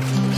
Thank you.